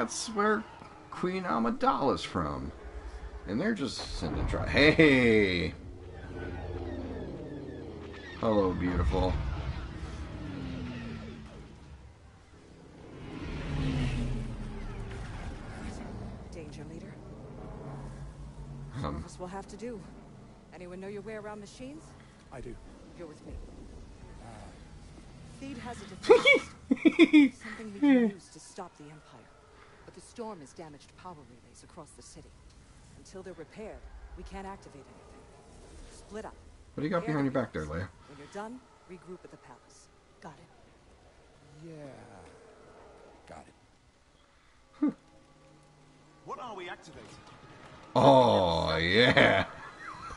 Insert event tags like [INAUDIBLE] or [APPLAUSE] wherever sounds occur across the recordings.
that's where Queen Amidala's from. And they're just sending try. Hey! Hello, beautiful. Danger leader. Um, This will have to do. Anyone know your way around machines? I do. You're with me. Theed has a defense. [LAUGHS] Something we can use to stop the Empire. But the storm has damaged power relays across the city. Until they're repaired, we can't activate anything. Split up. what do you got behind your back there, Leia? When you're done, regroup at the palace. Got it. Yeah. Got it. [LAUGHS] What are we activating? Oh, yeah.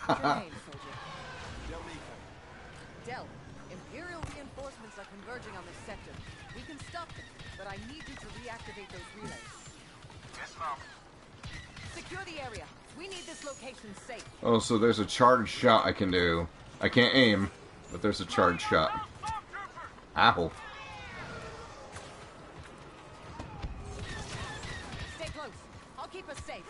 Your name, [LAUGHS] soldier? Del Del, Imperial reinforcements are converging on this sector. We can stop them, but I need you to reactivate those relays. Yes, ma'am. Secure the area. We need this location safe. Oh, so there's a charged shot I can do. I can't aim, but there's a charged shot. Ow. Stay close. I'll keep us safe.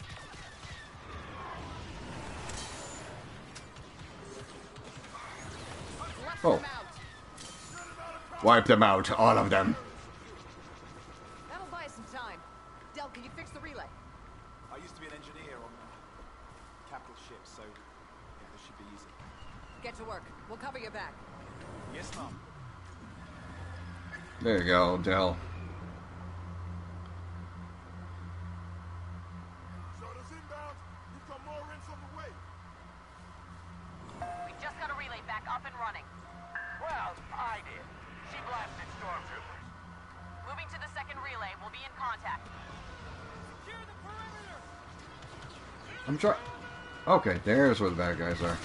Flush Oh. them out. Wipe them out, all of them. That'll buy us some time. Del, can you fix the relay? I used to be an engineer on uh, capital ships, so yeah, this should be easy. Get to work. We'll cover your back. Yes, ma'am. There you go, Del. We've got more rinse on the way. We just got a relay back up and running. Well, I did. She blasted stormtroopers. Moving to the second relay. We'll be in contact. I'm trying. Okay, there's where the bad guys are.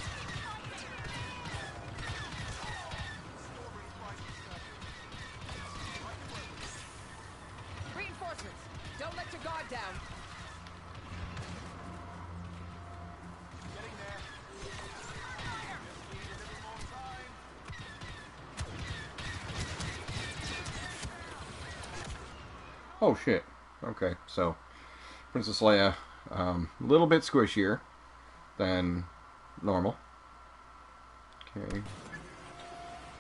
Oh shit. Okay, so Princess Leia, um, a little bit squishier than normal. Okay.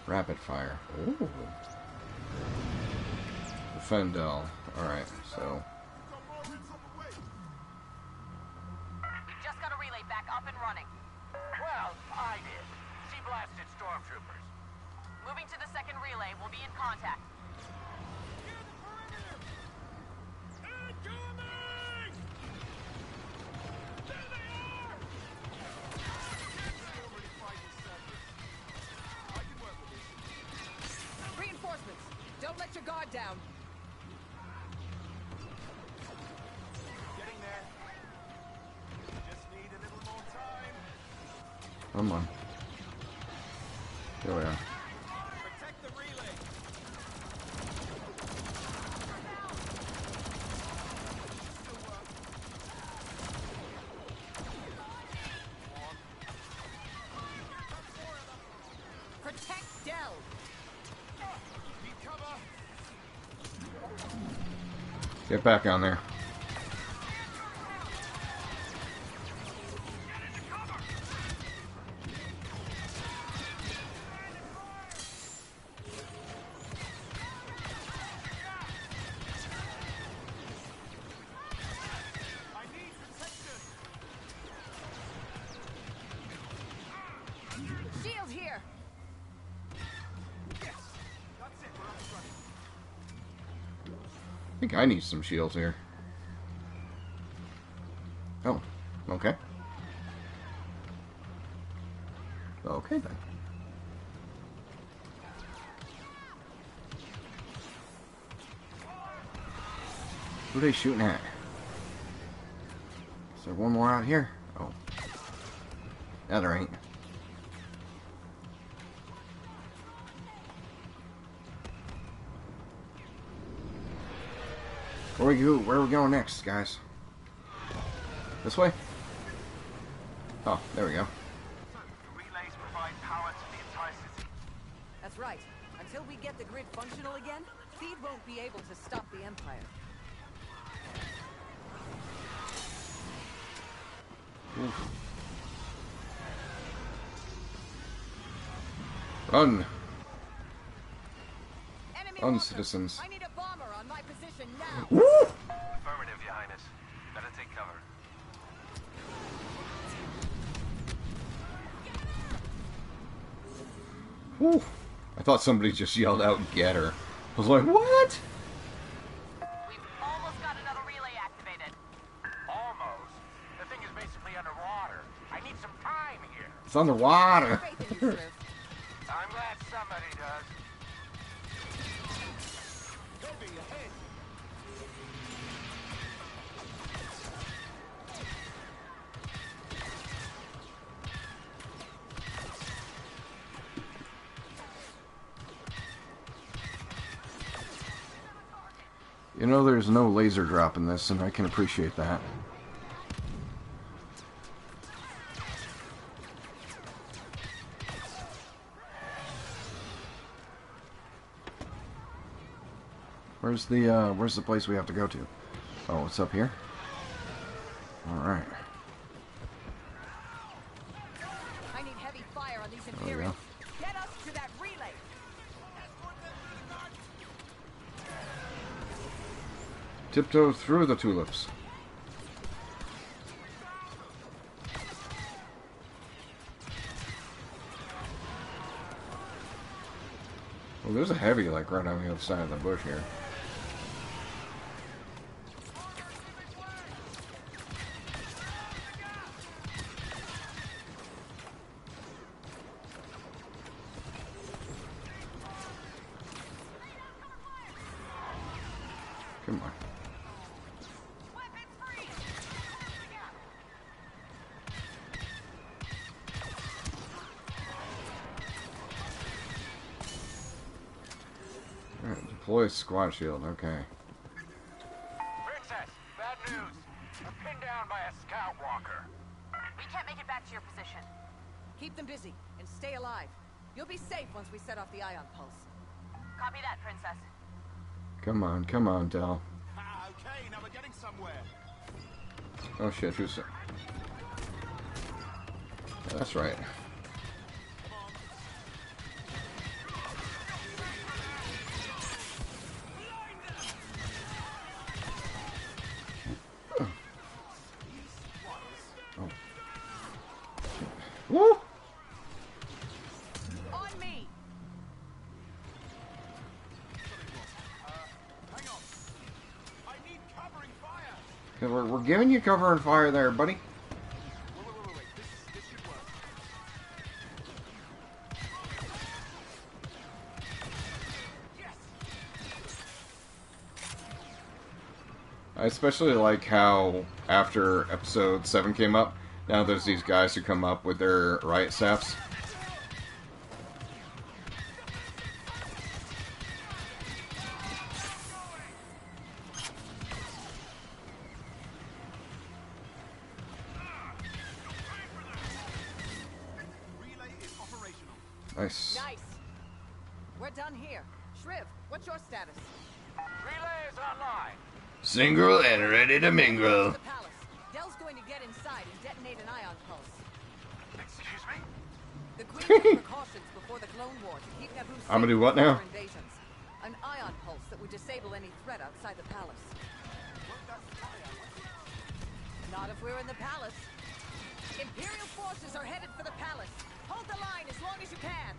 Rapid fire. Ooh. Fendel. Alright, so. We've got more rinse on the way. We just got a relay back up and running. Well, I did. She blasted stormtroopers. Moving to the second relay. We'll be in contact. Down. Getting there. Just need a little more time. Come on. Get back on there. Think I need some shields here. Oh, okay. Okay then. Who are they shooting at? Is there one more out here? Oh. Yeah, there ain't. Where we go? Where are we going next, guys? This way? Oh, there we go. That's right. Until we get the grid functional again, Theed won't be able to stop the Empire. Oof. Run! Enemy Run, citizens. Woo! Affirmative, Your Highness. Better take cover. Woo! I thought somebody just yelled out, get her. I was like, what? We've almost know, there's no laser drop in this, and I can appreciate that. Where's the, uh, where's the place we have to go to? Oh, it's up here? Alright. I need heavy fire on these we Imperials. Tiptoe through the tulips. Well, there's a heavy, like, right on the other side of the bush here. Deploy squad shield, okay. Princess, bad news. I'm pinned down by a scout walker. We can't make it back to your position. Keep them busy and stay alive. You'll be safe once we set off the ion pulse. Copy that, Princess. Come on, come on, Del. Ah, okay, now we're getting somewhere. Oh shit, who's... That's right. Giving you cover and fire there, buddy. I especially like how after episode 7 came up, now there's these guys who come up with their riot staffs. Nice. Nice. We're done here. Shriv, what's your status? Relays online. Single and ready to mingle. The palace. Del's going to get inside and detonate an ion pulse. Excuse me? The Queen took [LAUGHS] precautions before the Clone War to keep Naboo safe I'm gonna do from what now? Invasions. An ion pulse that would disable any threat outside the palace. Not if we're in the palace. Imperial forces are headed for the palace. Hold the line as long as you can.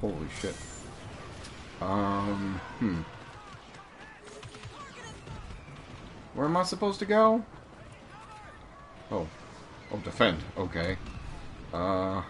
Holy shit. Um, hmm. Where am I supposed to go? Oh. Oh, defend. Okay. Uh...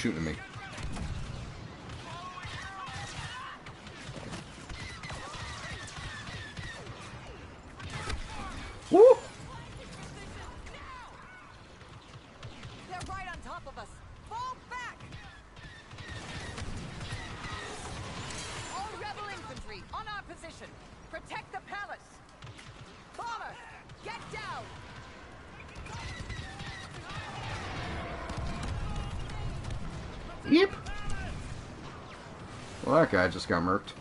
shooting me? Well, that guy just got murked.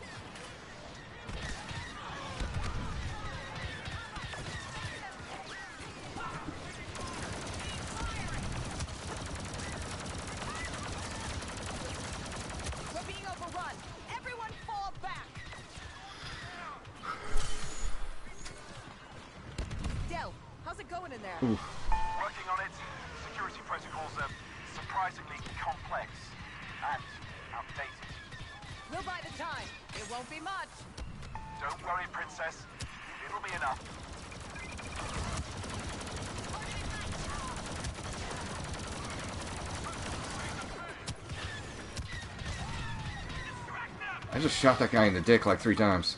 Oof. Working on it. Security protocols are surprisingly complex. We'll buy the time. It won't be much. Don't worry, Princess. It'll be enough. I just shot that guy in the dick like three times.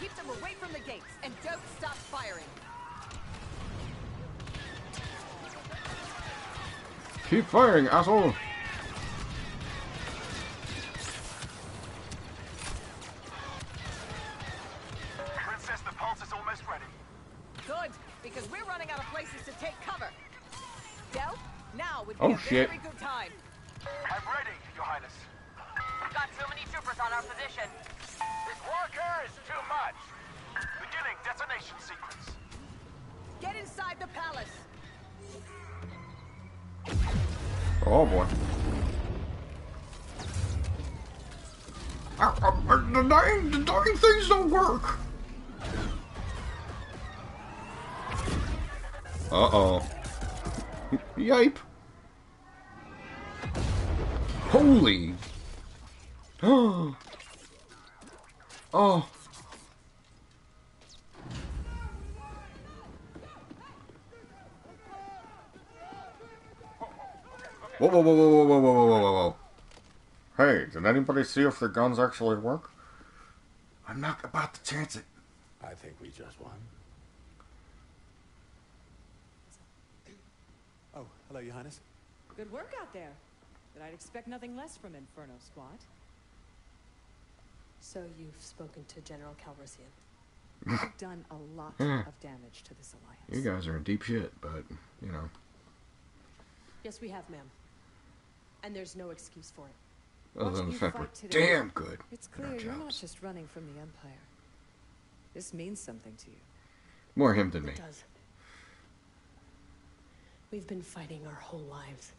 Keep them away from the gates and don't stop firing. Keep firing, asshole! Princess, the pulse is almost ready. Good, because we're running out of places to take cover. Del, now would be Oh, a shit. very good time. I'm ready, Your Highness. We've got too many troopers on our position. This worker is too much. Beginning detonation sequence. Get inside the palace. Oh boy. Ow, ow, ow, the dying, the dying things don't work. Uh oh. Yipe. Holy. [GASPS] Oh. Oh. Whoa, whoa, whoa, whoa, whoa, whoa, whoa, whoa, whoa, whoa. Hey, did anybody see if the guns actually work? I'm not about to chance it. I think we just won. Oh, hello, Your Highness. Good work out there. But I'd expect nothing less from Inferno Squad. So you've spoken to General Calrissian. We've [LAUGHS] done a lot Hmm. of damage to this alliance. You guys are in deep shit, but, you know. Yes, we have, ma'am. And there's no excuse for it. Other than the fact we're today, damn good. It's clear you're not just running from the Empire. This means something to you. More him than me. It does. We've been fighting our whole lives.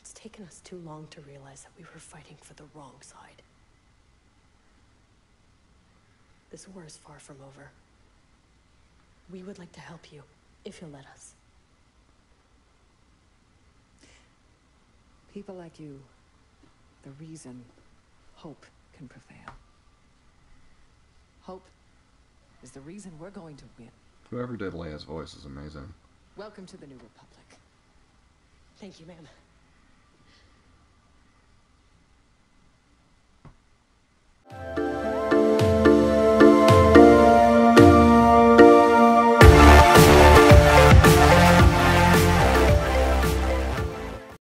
It's taken us too long to realize that we were fighting for the wrong side. This war is far from over. We would like to help you, if you'll let us. People like you, the reason hope can prevail. Hope is the reason we're going to win. Whoever did Leia's voice is amazing. Welcome to the New Republic. Thank you, ma'am.